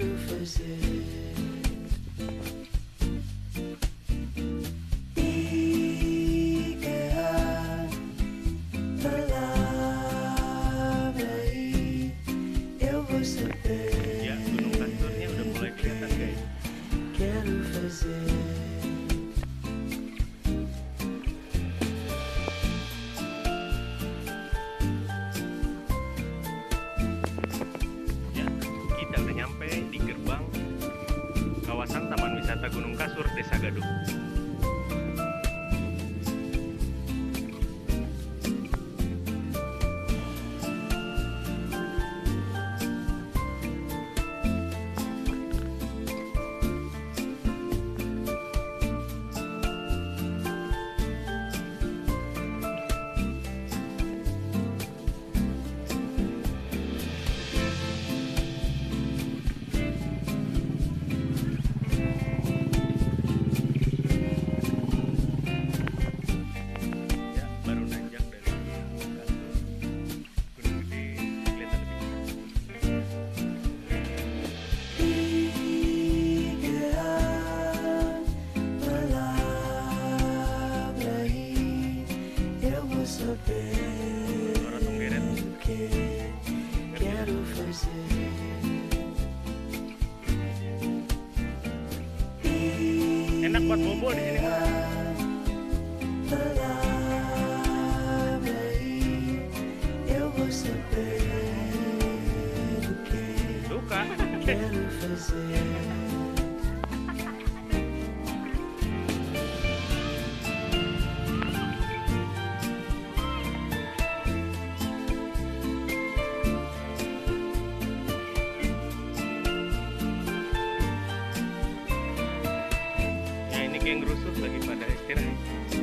roofers is. de salud. enak buat bobo di sini Luka. yang rusuh lagi pada istirahat.